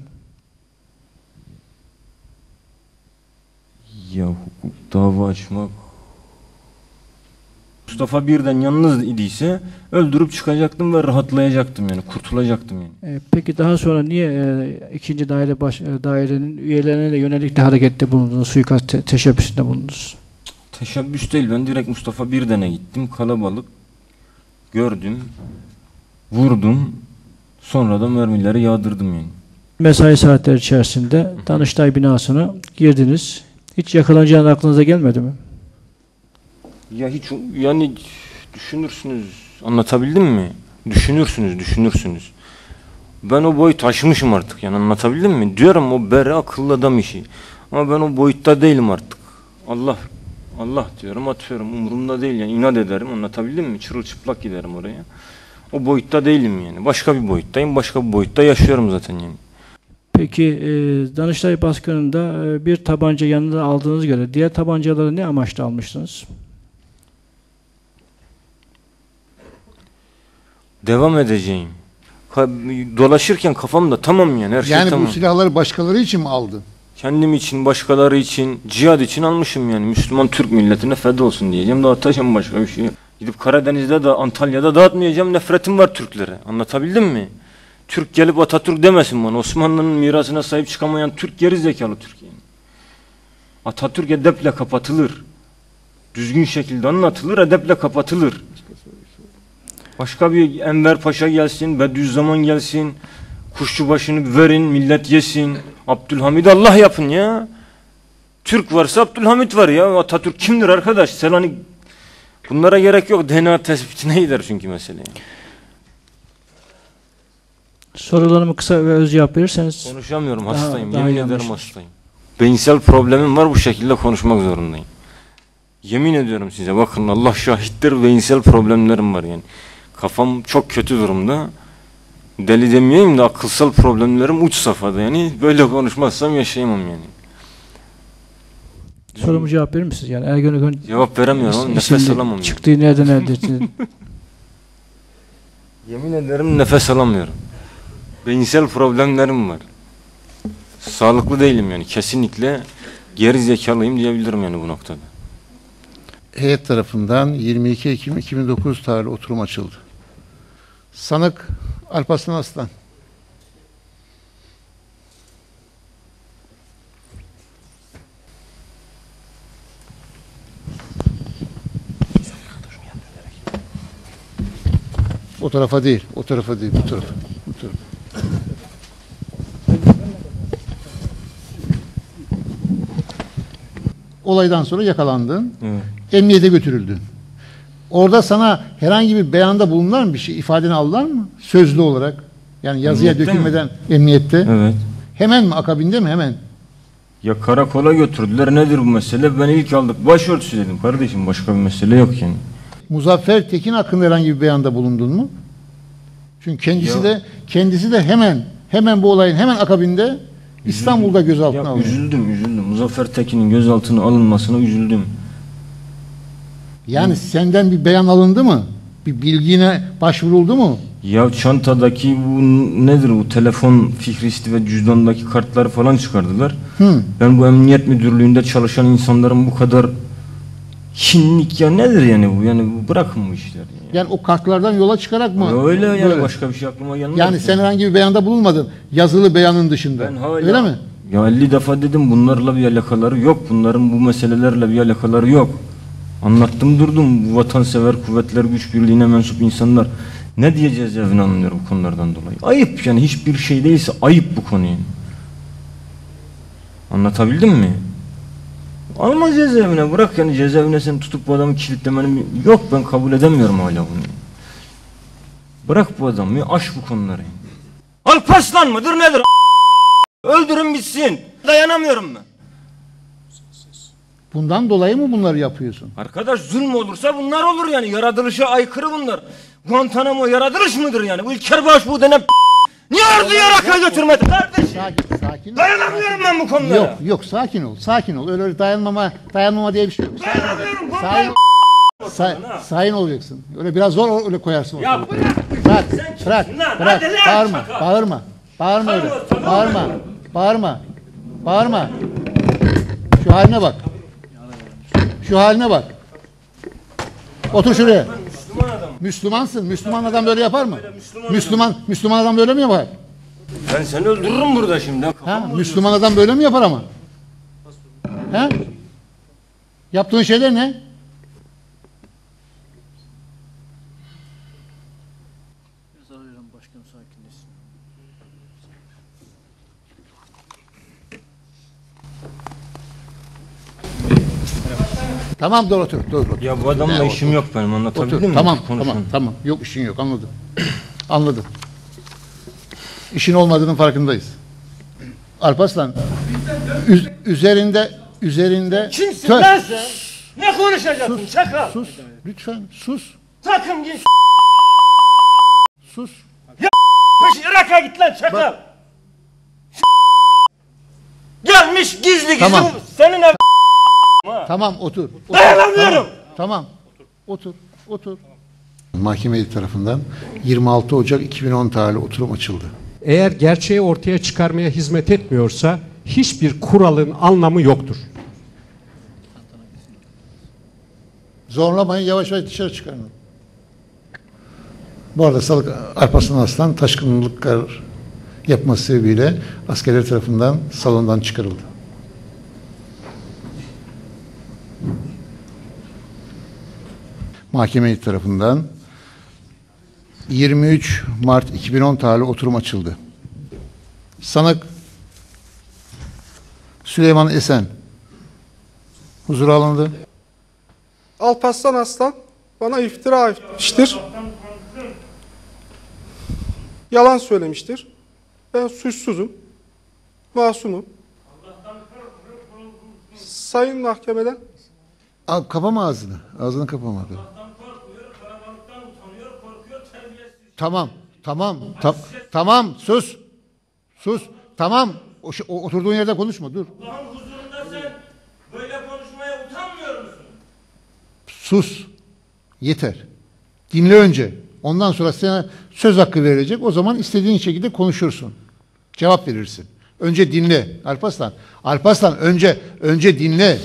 B: Ya hukuk dava açmak Mustafa birden yalnız idiyse öldürüp çıkacaktım ve rahatlayacaktım yani kurtulacaktım yani.
K: E, peki daha sonra niye e, ikinci daire baş, e, dairenin üyelerine de yönelik de harekette bulundunuz, suikast te- teşebbüsünde bulundunuz?
B: Teşebbüs değil ben direkt Mustafa Birden'e gittim kalabalık gördüm vurdum sonra da mermileri yağdırdım yani.
K: Mesai saatleri içerisinde Danıştay binasına girdiniz. Hiç yakalanacağını aklınıza gelmedi mi?
B: Ya hiç yani düşünürsünüz. Anlatabildim mi? Düşünürsünüz, düşünürsünüz. Ben o boyut aşmışım artık yani anlatabildim mi? Diyorum o bere akıllı adam işi. Ama ben o boyutta değilim artık. Allah Allah diyorum atıyorum umurumda değil yani inat ederim anlatabildim mi? Çırılçıplak giderim oraya. O boyutta değilim yani. Başka bir boyuttayım. Başka bir boyutta yaşıyorum zaten yani.
K: Peki e, Danıştay baskınında e, bir tabanca yanında aldığınız göre diğer tabancaları ne amaçla almıştınız?
B: Devam edeceğim. Ka- Dolaşırken kafamda tamam yani her şey
A: Yani
B: tamam.
A: bu silahları başkaları için mi aldın?
B: Kendim için, başkaları için, cihad için almışım yani. Müslüman Türk milletine feda olsun diyeceğim. Dağıtacağım başka bir şey. Gidip Karadeniz'de de Antalya'da dağıtmayacağım. Nefretim var Türklere. Anlatabildim mi? Türk gelip Atatürk demesin bana. Osmanlı'nın mirasına sahip çıkamayan Türk geri zekalı Türkiye. Atatürk edeple kapatılır. Düzgün şekilde anlatılır, edeple kapatılır. Başka bir Enver Paşa gelsin, Bediüzzaman gelsin, kuşçubaşını verin, millet yesin. Abdülhamid Allah yapın ya. Türk varsa Abdülhamid var ya. Atatürk kimdir arkadaş? Sen hani bunlara gerek yok. DNA tespitine gider çünkü mesele.
K: Sorularımı kısa ve öz cevap verirseniz
B: Konuşamıyorum,
K: Daha-
B: hastayım.
K: daha
B: Yemin
K: iyi
B: ederim hastayım. Beyinsel problemim var bu şekilde konuşmak zorundayım. Yemin ediyorum size bakın Allah şahittir beyinsel problemlerim var yani. Kafam çok kötü durumda. Deli demeyeyim de akılsal problemlerim uç safhada yani. Böyle konuşmazsam yaşayamam yani.
K: sorumu cevap verir misiniz? Yani Ergenekon
B: Cevap veremiyorum ama nefes alamam. yani.
K: Çıktığı nereden elde ettiniz?
B: Yemin ederim nefes alamıyorum. Beyinsel problemlerim var. Sağlıklı değilim yani kesinlikle geri zekalıyım diyebilirim yani bu noktada.
A: Heyet tarafından 22 Ekim 2009 tarihli oturum açıldı. Sanık Alparslan Aslan. O tarafa değil, o tarafa değil, bu tarafa. Bu tarafa. Olaydan sonra yakalandın.
B: Evet.
A: Emniyete götürüldün. Orada sana herhangi bir beyanda bulundular mı bir şey? ifadeni aldılar mı? Sözlü olarak. Yani yazıya
B: Emniyette mi?
A: dökülmeden emniyette.
B: Evet.
A: Hemen mi? Akabinde mi? Hemen.
B: Ya karakola götürdüler nedir bu mesele? Ben ilk aldık başörtüsü dedim kardeşim başka bir mesele yok yani.
A: Muzaffer Tekin hakkında herhangi bir beyanda bulundun mu? Çünkü kendisi
B: Ya-
A: de kendisi de hemen hemen bu olayın hemen akabinde İstanbul'da gözaltına
B: Ya
A: alındı.
B: üzüldüm üzüldüm. Muzaffer Tekin'in gözaltına alınmasına üzüldüm.
A: Yani senden bir beyan alındı mı? Bir bilgine başvuruldu mu?
B: Ya çantadaki bu nedir bu telefon fihristi ve cüzdandaki kartları falan çıkardılar.
A: Hı.
B: Ben bu emniyet müdürlüğünde çalışan insanların bu kadar kinlik ya nedir yani bu? Yani bu bırakın bu işleri. Yani.
A: Yani o kartlardan yola çıkarak mı?
B: Ya öyle yani
A: Böyle.
B: başka bir şey aklıma gelmez.
A: Yani sen herhangi bir beyanda bulunmadın. Yazılı beyanın dışında.
B: Ben hala,
A: Öyle mi?
B: Ya 50 defa dedim bunlarla bir alakaları yok. Bunların bu meselelerle bir alakaları yok. Anlattım durdum. Bu vatansever kuvvetler güç birliğine mensup insanlar. Ne diyeceğiz evine anlıyor bu konulardan dolayı. Ayıp yani hiçbir şey değilse ayıp bu konu yani. Anlatabildim mi? Alma cezaevine bırak yani cezaevine sen tutup bu adamı kilitlemenin yok ben kabul edemiyorum hala bunu. Bırak bu adamı aş bu konuları. Alparslan mıdır nedir? Öldürün bitsin. Dayanamıyorum ben.
A: Bundan dolayı mı bunları yapıyorsun?
B: Arkadaş zulm olursa bunlar olur yani. Yaratılışa aykırı bunlar. Guantanamo yaratılış mıdır yani? Bu İlker Bağış bu denen Niye orduyu Irak'a götürmedi kardeşim?
A: Sakin, sakin ol.
B: Dayanamıyorum ben bu konulara.
A: Yok, yok sakin ol. Sakin ol. Öyle, öyle dayanmama, dayanmama diye bir şey yok.
B: Dayanamıyorum.
A: Sakin, say, sayın olacaksın. Öyle biraz zor öyle koyarsın.
B: Ya
A: ortalığı.
B: bırak.
A: Bırak,
B: Sen
A: bırak,
B: lan?
A: bırak.
B: Lan
A: Bağırma,
B: şaka.
A: bağırma. Bağırma öyle. Bağırma, bağırma. Bağırma. Şu haline bak. Şu haline bak. Otur şuraya.
B: Müslüman adam.
A: Müslümansın. Müslüman adam böyle yapar mı?
B: Müslüman
A: Müslüman, Müslüman adam böyle mi yapar?
B: Ben seni öldürürüm burada şimdi.
A: Ha? Müslüman adam böyle mi yapar ama? Ha? Yaptığın şeyler ne? Tamam dur otur. Dur, otur.
B: Ya bu adamla
A: Ya,
B: işim yok benim
A: Otur.
B: anlatabildim mi?
A: Tamam
B: Konuşun.
A: tamam tamam. Yok işin yok anladım. anladım. İşin olmadığının farkındayız. Alparslan üz- üzerinde üzerinde
B: Kimsin
A: Tö-
B: lan sen? Ne konuşacaksın çakal?
A: Sus lütfen sus
B: Takım git
A: sus.
B: peşi Irak'a git lan çakal. Gelmiş gizli gizli
A: Tamam.
B: senin ev
A: Tamam otur. otur.
B: Dayanamıyorum.
A: Tamam. tamam. Otur. Otur. Mahkeme tarafından 26 Ocak 2010 tarihli oturum açıldı.
L: Eğer gerçeği ortaya çıkarmaya hizmet etmiyorsa hiçbir kuralın anlamı yoktur.
A: Zorlamayın yavaş yavaş dışarı çıkarın. Bu arada Salık Alparslan Aslan taşkınlıklar yapması sebebiyle askerler tarafından salondan çıkarıldı. Mahkeme tarafından 23 Mart 2010 tarihli oturum açıldı. Sanık Süleyman Esen huzura alındı.
M: Alparslan Aslan bana iftira etmiştir. Yalan söylemiştir. Ben suçsuzum. Masumum. Sayın mahkemeden
A: Al, kapama ağzını. Ağzını kapama. Tamam. Tamam. Ta- tamam. Sus. Sus. Tamam. O, o- oturduğun yerde konuşma. Dur.
B: Allah'ın huzurunda sen böyle konuşmaya utanmıyor musun?
A: Sus. Yeter. Dinle önce. Ondan sonra sana söz hakkı verilecek. O zaman istediğin şekilde konuşursun. Cevap verirsin. Önce dinle. Alparslan. Alparslan önce önce dinle.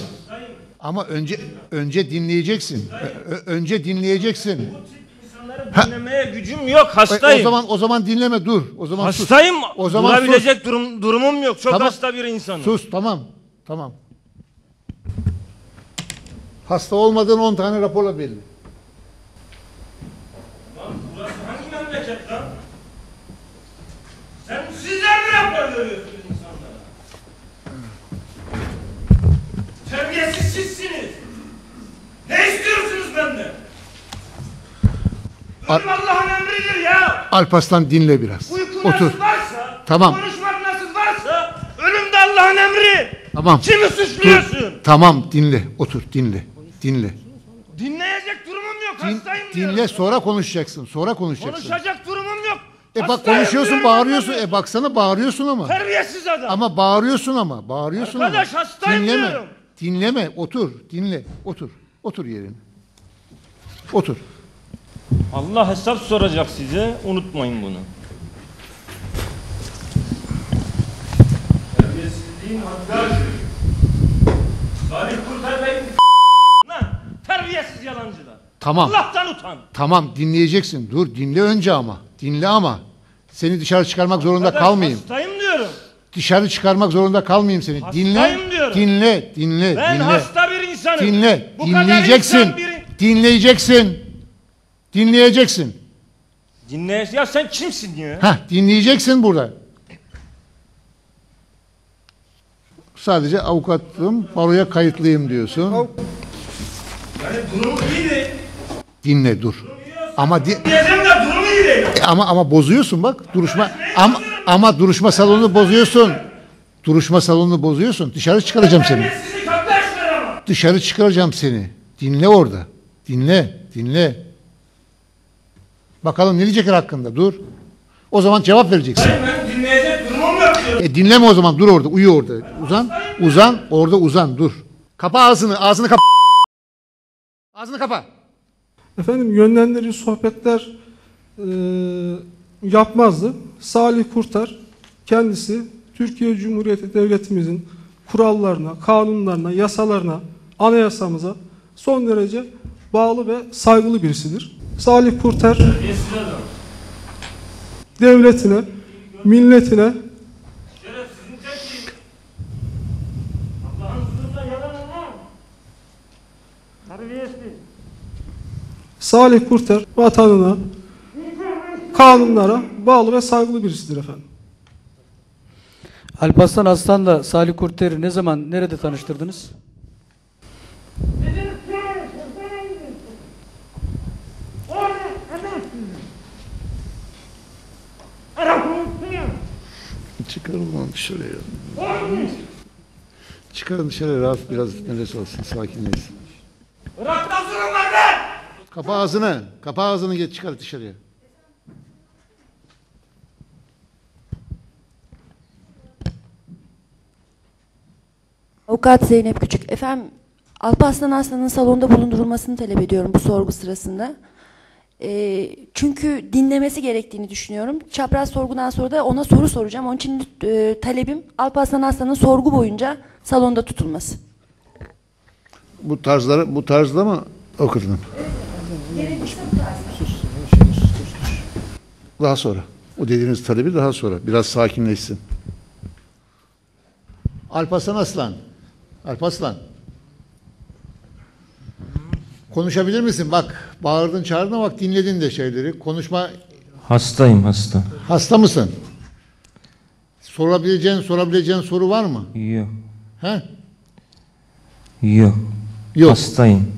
A: Ama önce önce dinleyeceksin. Ö- önce dinleyeceksin. Ha.
B: Dinlemeye gücüm yok
A: O
B: hastayım.
A: zaman o zaman dinleme dur. O zaman sus.
B: hastayım.
A: O zaman sus.
B: Durabilecek durum, durumum yok. Çok
A: Tamam.
B: hasta bir insanım.
A: Sus tamam. Tamam. Hasta olmadığın 10 tane raporla belli.
B: Lan burası hangi memleket lan? Sen sizler mi rapor veriyorsunuz insanlara? Terbiyesiz sizsiniz. Ne istiyorsunuz benden?
A: Al-
B: Allah'ın emridir ya.
A: Alparslan dinle biraz.
B: Uyku
A: Otur.
B: varsa,
A: Tamam.
B: konuşmak nasıl varsa, ölüm de Allah'ın emri.
A: Tamam.
B: Kimi suçluyorsun?
A: Dur. Tamam dinle. Otur dinle. Dinle.
B: Dinleyecek durumum yok,
A: Din-
B: hastayım diyorum.
A: dinle sonra konuşacaksın. Sonra konuşacaksın.
B: Konuşacak durumum yok.
A: E bak
B: Hastayım
A: konuşuyorsun,
B: diyorum,
A: bağırıyorsun.
B: anlamıyor.
A: E baksana bağırıyorsun ama.
B: Terbiyesiz adam.
A: Ama bağırıyorsun ama. Bağırıyorsun
B: Arkadaş,
A: ama.
B: hastayım
A: Dinleme.
B: diyorum.
A: Dinleme. Otur. Dinle. Otur. Otur yerine. Otur.
B: Allah hesap soracak size. Unutmayın bunu. Terbiyesizliğin hakkı. Salih Kurtar Bey. Lan terbiyesiz yalancılar.
A: Tamam.
B: Allah'tan utan.
A: Tamam dinleyeceksin. Dur dinle önce ama. Dinle ama. Seni dışarı çıkarmak zorunda
B: Arkadaş,
A: kalmayayım.
B: Hastayım diyorum.
A: Dışarı çıkarmak zorunda kalmayayım seni. dinle.
B: Hastayım diyorum.
A: Dinle. Dinle.
B: Ben
A: dinle.
B: hasta bir insanım.
A: Dinle.
B: Bu kadar
A: Dinleyeceksin.
B: insan biri-
A: Dinleyeceksin. Dinleyeceksin.
B: Dinle. Ya sen kimsin ya?
A: Heh, dinleyeceksin burada. Sadece avukatlığım, baroya kayıtlıyım diyorsun.
B: Yani durum iyiydi.
A: Dinle dur. Ama di-
B: Diyeceğim de durum iyiydi.
A: E ama ama bozuyorsun bak. Duruşma ama ama duruşma salonunu bozuyorsun. Duruşma salonunu bozuyorsun. Dışarı çıkaracağım seni. Dışarı çıkaracağım seni. Dinle orada. Dinle, dinle. Bakalım ne diyecekler hakkında. Dur. O zaman cevap vereceksin.
B: Ben dinleyecek durumum yok diyorum.
A: E dinleme o zaman. Dur orada. Uyu orada. Uzan. Uzan. Orada uzan. Dur. Kapa ağzını. Ağzını kapa. Ağzını kapa.
M: efendim yönlendirici sohbetler e, yapmazdı. Salih Kurtar kendisi Türkiye Cumhuriyeti Devletimizin kurallarına, kanunlarına, yasalarına, anayasamıza son derece bağlı ve saygılı birisidir. Salih
B: adam.
M: devletine, milletine. Salih Kurtar vatanına, kanunlara bağlı ve saygılı birisidir efendim.
D: Alparslan Aslan'la Salih Kurter'i ne zaman, nerede tanıştırdınız?
B: Dediniz
A: Çıkaralım abi şuraya. Çıkaralım şöyle rahat biraz nefes alsın, sakinleşsin.
B: Irak'tan sınırlarını!
A: Kapa ağzını, kapa ağzını geç çıkar dışarıya.
I: Avukat Zeynep Küçük. Efendim Alparslan Aslan'ın salonda bulundurulmasını talep ediyorum bu sorgu sırasında. Ee, çünkü dinlemesi gerektiğini düşünüyorum. Çapraz sorgudan sonra da ona soru soracağım. Onun için e, talebim Alparslan Aslan'ın sorgu boyunca salonda tutulması.
A: Bu tarzları, bu tarzda mı okudun? Daha sonra. O dediğiniz talebi daha sonra. Biraz sakinleşsin. Alparslan Aslan. Alparslan. Konuşabilir misin? Bak bağırdın çağırdın ama bak dinledin de şeyleri. Konuşma
B: Hastayım hasta.
A: hasta mısın? Sorabileceğin sorabileceğin soru var mı?
B: Yok.
A: He?
B: Yok.
A: Yok.
B: Hastayım.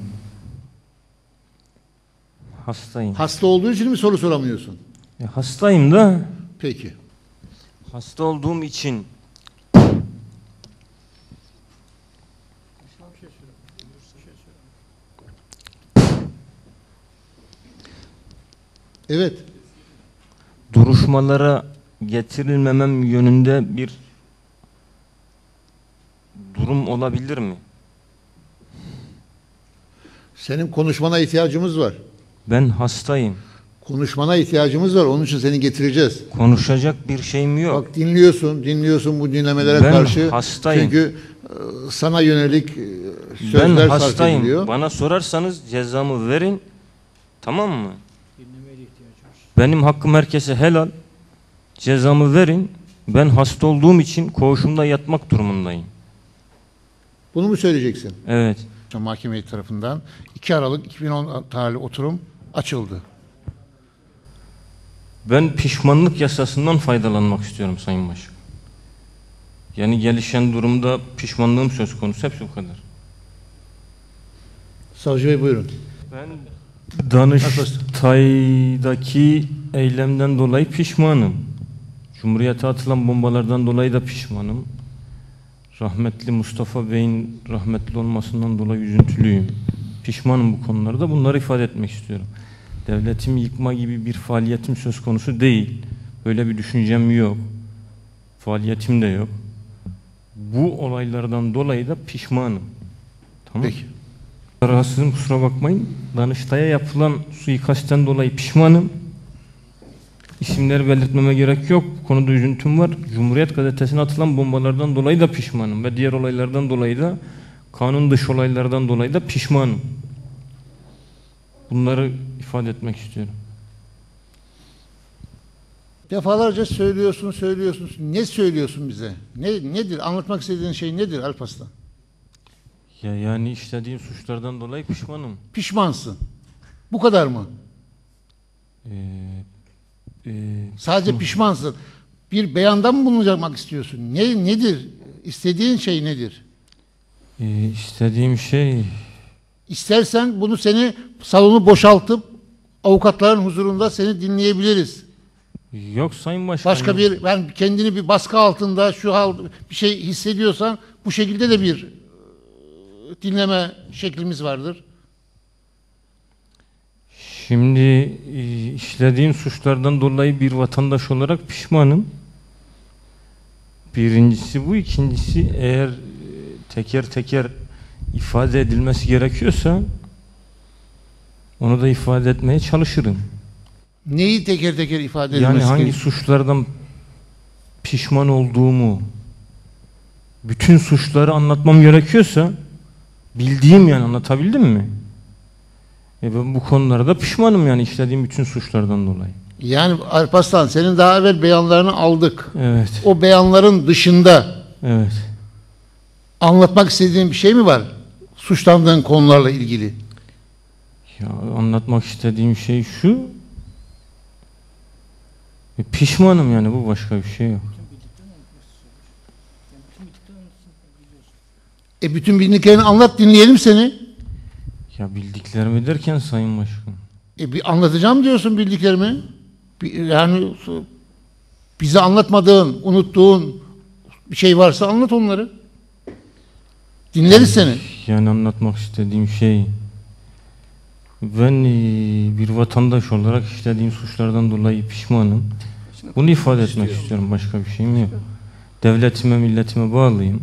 B: Hastayım.
A: Hasta olduğu için mi soru soramıyorsun?
B: Ya hastayım da
A: Peki.
B: hasta olduğum için
A: Evet.
B: duruşmalara getirilmemem yönünde bir durum olabilir mi?
A: Senin konuşmana ihtiyacımız var.
B: Ben hastayım.
A: Konuşmana ihtiyacımız var. Onun için seni getireceğiz.
B: Konuşacak bir şeyim yok.
A: Bak dinliyorsun, dinliyorsun bu dinlemelere
B: Ben
A: karşı.
B: hastayım.
A: Çünkü e, sana yönelik e,
B: ben
A: sözler sarf
B: hastayım.
A: ediliyor.
B: Bana sorarsanız cezamı verin. Tamam mı? Benim hakkım herkese helal. Cezamı verin. Ben hasta olduğum için koğuşumda yatmak durumundayım.
A: Bunu mu söyleyeceksin?
B: Evet.
A: Mahkeme tarafından 2 Aralık 2010 tarihli oturum açıldı.
B: Ben pişmanlık yasasından faydalanmak istiyorum Sayın Başkan. Yani gelişen durumda pişmanlığım söz konusu. Hepsi bu kadar.
A: Savcı Bey buyurun.
B: Ben Danıştay'daki eylemden dolayı pişmanım. Cumhuriyete atılan bombalardan dolayı da pişmanım. Rahmetli Mustafa Bey'in rahmetli olmasından dolayı üzüntülüyüm. Pişmanım bu konularda. Bunları ifade etmek istiyorum. Devletimi yıkma gibi bir faaliyetim söz konusu değil. Böyle bir düşüncem yok. Faaliyetim de yok. Bu olaylardan dolayı da pişmanım. Tamam.
A: Peki.
B: Rahatsızım kusura bakmayın. Danıştay'a yapılan suikastten dolayı pişmanım. İsimleri belirtmeme gerek yok. Bu konuda üzüntüm var. Cumhuriyet gazetesine atılan bombalardan dolayı da pişmanım. Ve diğer olaylardan dolayı da kanun dışı olaylardan dolayı da pişmanım. Bunları ifade etmek istiyorum.
A: Defalarca söylüyorsun, söylüyorsun. Ne söylüyorsun bize? Ne nedir? Anlatmak istediğin şey nedir Alparslan?
B: Ya yani işlediğim suçlardan dolayı pişmanım.
A: Pişmansın. Bu kadar mı?
B: Ee, e,
A: Sadece pişmansın. Bir beyanda mı bulunacak istiyorsun? Ne nedir? İstediğin şey nedir?
B: e, istediğim şey
A: İstersen bunu seni salonu boşaltıp avukatların huzurunda seni dinleyebiliriz.
B: yok Sayın Başkanım.
A: Başka bir ben kendini bir baskı altında şu hal bir şey hissediyorsan bu şekilde de bir dinleme şeklimiz vardır.
B: Şimdi e, işlediğim suçlardan dolayı bir vatandaş olarak pişmanım. Birincisi bu, ikincisi eğer e, teker teker ifade edilmesi gerekiyorsa onu da ifade etmeye çalışırım.
A: Neyi teker teker ifade edilmesi
B: Yani hangi
A: gerekiyor?
B: suçlardan pişman olduğumu bütün suçları anlatmam gerekiyorsa bildiğim yani anlatabildim mi? E ben bu konularda pişmanım yani işlediğim bütün suçlardan dolayı.
A: Yani Alparslan senin daha evvel beyanlarını aldık.
B: Evet.
A: O beyanların dışında
B: Evet.
A: anlatmak istediğin bir şey mi var? Suçlandığın konularla ilgili.
B: Ya anlatmak istediğim şey şu. E, pişmanım yani bu başka bir şey yok.
A: E bütün bildiklerini anlat dinleyelim seni.
B: Ya bildiklerimi derken Sayın Başkan.
A: E bir anlatacağım diyorsun bildiklerimi. Bir- Yani Bize anlatmadığın, unuttuğun bir şey varsa anlat onları. Dinleriz seni.
B: Yani anlatmak istediğim şey ben e, bir vatandaş olarak işlediğim suçlardan dolayı pişmanım. Bunu ifade etmek istiyorum. Başka bir şeyim yok. Devletime, milletime bağlıyım.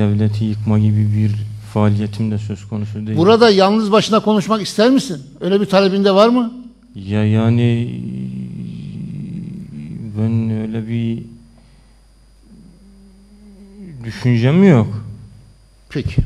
B: Devleti yıkma gibi bir faaliyetim de söz konusu değil.
A: Burada yalnız başına konuşmak ister misin? Öyle bir talebinde var mı?
B: Ya yani ben öyle bir düşüncem yok.
A: Peki.